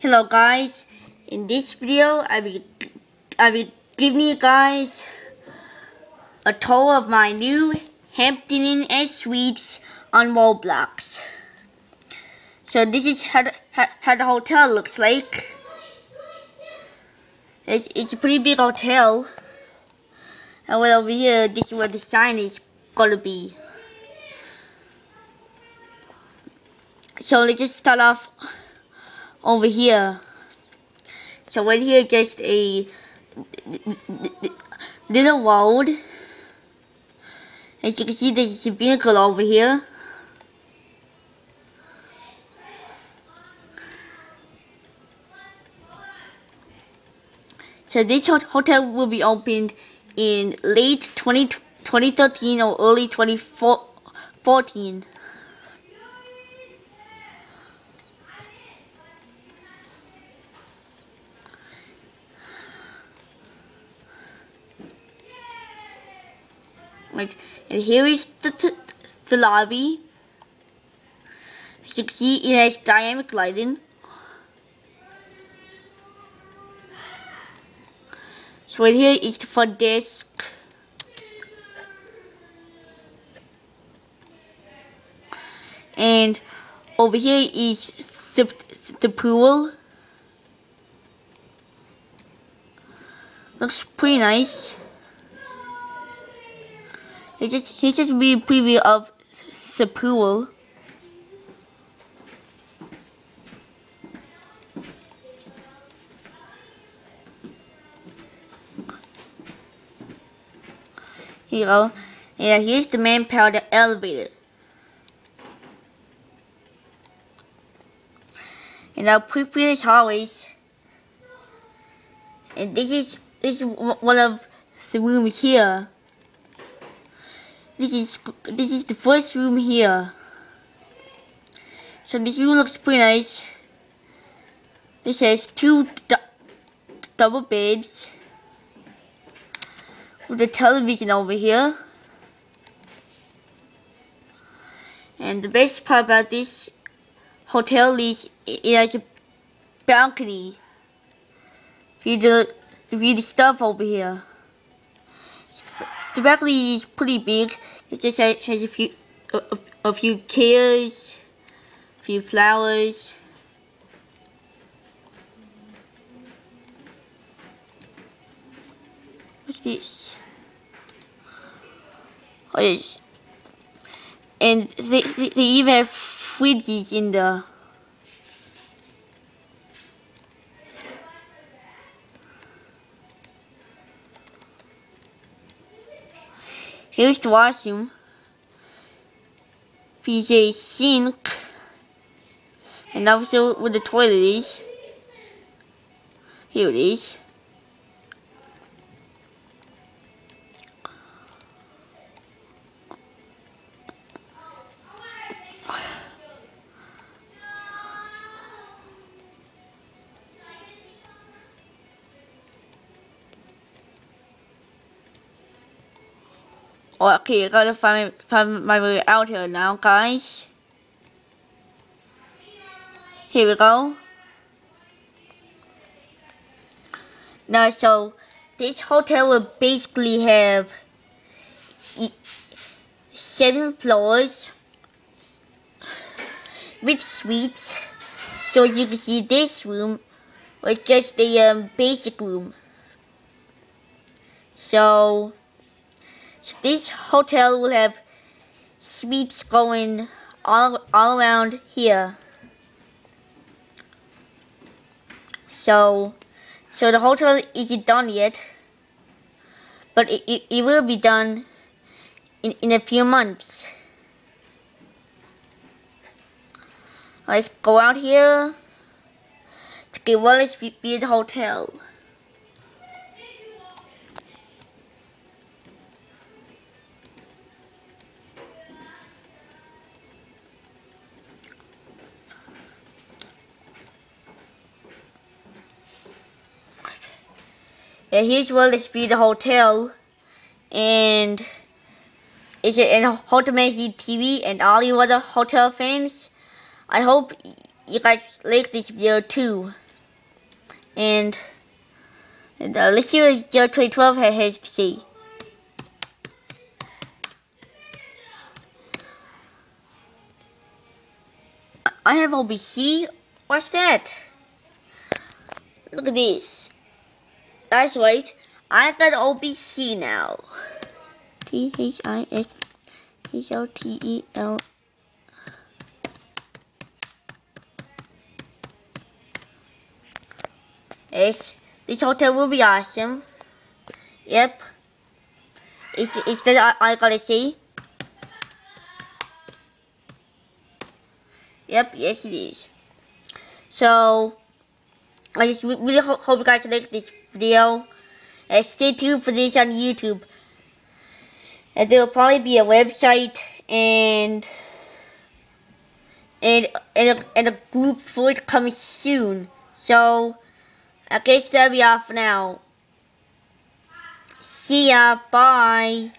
Hello guys, in this video I will, I will giving you guys a tour of my new Hampton Inn and Suites on Roblox. So this is how the, how, the hotel looks like. It's, it's a pretty big hotel. And right over here, this is where the sign is gonna be. So let's just start off over here. So right here just a little road. As you can see there's a vehicle over here. So this hotel will be opened in late 20, 2013 or early 2014. And here is the, the, the lobby. As you can see, it has dynamic lighting. So right here is the front desk. And over here is the, the pool. Looks pretty nice. It just he just be preview of the pool. Here you go. Yeah, here's the main manpower the elevator. And now previous hallways. And this is this is one of the rooms here. This is this is the first room here. So this room looks pretty nice. This has two double beds with a television over here. And the best part about this hotel is it has a balcony you to view the stuff over here. The balcony is pretty big. It just has a few a, a few chairs, a few flowers. What's this? Oh yes. And they, they, they even have fridges in the Here's the washroom. PJ sink. And also where the toilet is. Here it is. Okay, I gotta find, find my way out here now, guys. Here we go. Now, so this hotel will basically have seven floors with suites. So you can see this room was just the um, basic room. So this hotel will have suites going all, all around here. So, so the hotel isn't done yet, but it, it, it will be done in, in a few months. Let's go out here to get Wallace View Hotel. Yeah, here's Wallace View the hotel, and it's in Hotel Magazine TV and all you other hotel fans. I hope you guys like this video too. And, and uh, let's see what Joe 2012 has to say. I have OBC. What's that? Look at this. That's right. I got OBC now. T H I S H O T E L. Yes, this hotel will be awesome. Yep. It's, it's that I, I gotta see. Yep, yes it is. So, I just really hope, hope you guys like this video. And stay tuned for this on YouTube. And there will probably be a website and and and a, and a group for it coming soon. So, I guess that'll be all for now. See ya. Bye.